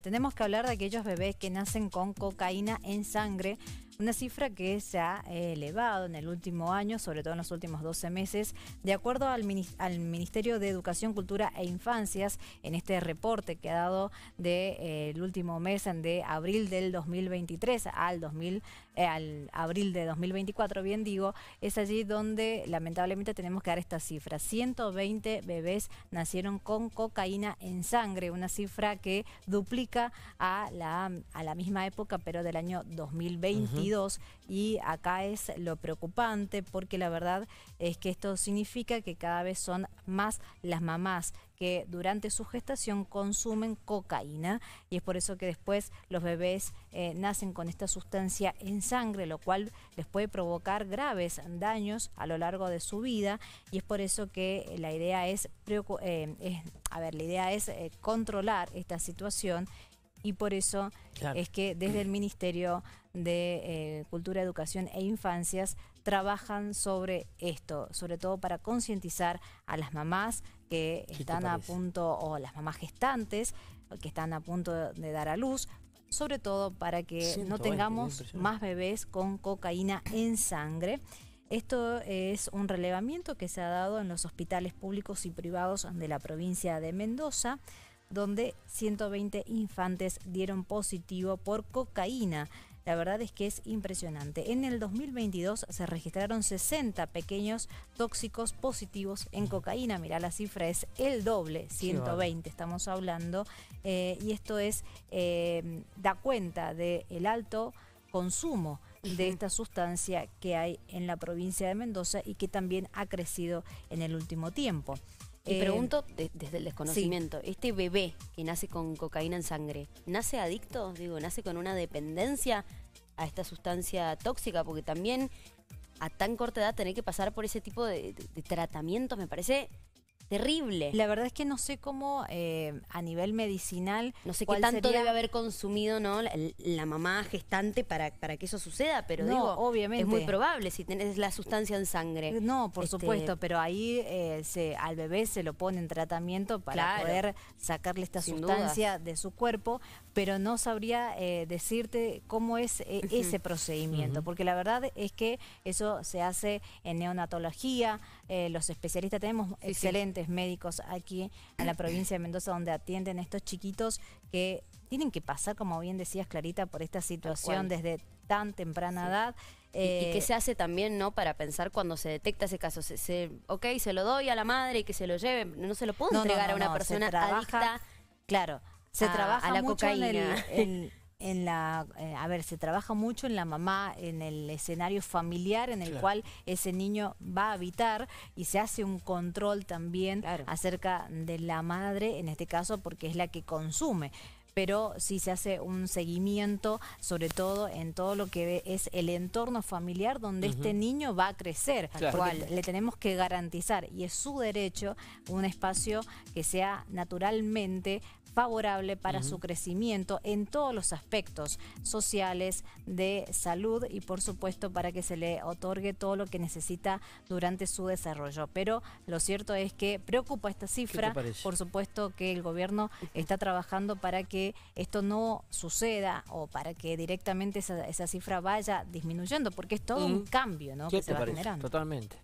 Tenemos que hablar de aquellos bebés que nacen con cocaína en sangre, una cifra que se ha elevado en el último año, sobre todo en los últimos 12 meses, de acuerdo al, Ministerio de Educación, Cultura e Infancias, en este reporte que ha dado del de, eh, último mes de abril del 2023 al, 2000, eh, al abril de 2024, bien digo, es allí donde lamentablemente tenemos que dar esta cifra. 120 bebés nacieron con cocaína en sangre, una cifra que duplica a la, a la misma época, pero del año 2022 y acá es lo preocupante porque la verdad es que esto significa que cada vez son más las mamás que durante su gestación consumen cocaína y es por eso que después los bebés eh, nacen con esta sustancia en sangre, lo cual les puede provocar graves daños a lo largo de su vida y es por eso que la idea es, eh, a ver, la idea es eh, controlar esta situación y por eso es que desde el Ministerio de eh, Cultura, Educación e Infancias trabajan sobre esto, sobre todo para concientizar a las mamás que están a punto, o las mamás gestantes, que están a punto de dar a luz, sobre todo para que no tengamos más bebés con cocaína en sangre. Esto es un relevamiento que se ha dado en los hospitales públicos y privados de la provincia de Mendoza donde 120 infantes dieron positivo por cocaína. La verdad es que es impresionante. En el 2022 se registraron 60 pequeños tóxicos positivos en cocaína. Mira, la cifra es el doble, 120 estamos hablando. Eh, y esto es, eh, da cuenta del alto consumo de esta sustancia que hay en la provincia de Mendoza y que también ha crecido en el último tiempo. Y eh, pregunto desde el desconocimiento, este bebé que nace con cocaína en sangre, ¿nace adicto? Digo, ¿nace con una dependencia a esta sustancia tóxica? Porque también a tan corta edad tener que pasar por ese tipo de, de tratamientos me parece terrible. La verdad es que no sé cómo eh, a nivel medicinal... No sé qué tanto debe haber consumido ¿no? La, mamá gestante para, para que eso suceda, pero digo, obviamente. es muy probable si tenés la sustancia en sangre. No, por este, supuesto, pero ahí eh, se, al bebé se lo pone en tratamiento para poder sacarle esta sustancia de su cuerpo, pero no sabría eh, decirte cómo es ese procedimiento, porque la verdad es que eso se hace en neonatología, los especialistas tenemos excelentes médicos aquí en la provincia de Mendoza donde atienden a estos chiquitos que tienen que pasar, como bien decías Clarita, por esta situación desde tan temprana edad. y, eh, qué se hace también, ¿no? Para pensar cuando se detecta ese caso. Se, ok, se lo doy a la madre y que se lo lleve. No se lo puedo entregar a una persona adicta. Claro, se trabaja a la cocaína. en la, eh, a ver, se trabaja mucho en la mamá, en el escenario familiar en el cual ese niño va a habitar y se hace un control también acerca de la madre, en este caso porque es la que consume. Pero sí se hace un seguimiento, sobre todo en todo lo que es el entorno familiar donde este niño va a crecer, cual le tenemos que garantizar, y es su derecho, un espacio que sea naturalmente favorable para su crecimiento en todos los aspectos sociales, de salud y por supuesto para que se le otorgue todo lo que necesita durante su desarrollo. Pero lo cierto es que preocupa esta cifra, por supuesto que el gobierno está trabajando para que esto no suceda o para que directamente esa, cifra vaya disminuyendo, porque es todo un cambio ¿no? que se va generando. Totalmente.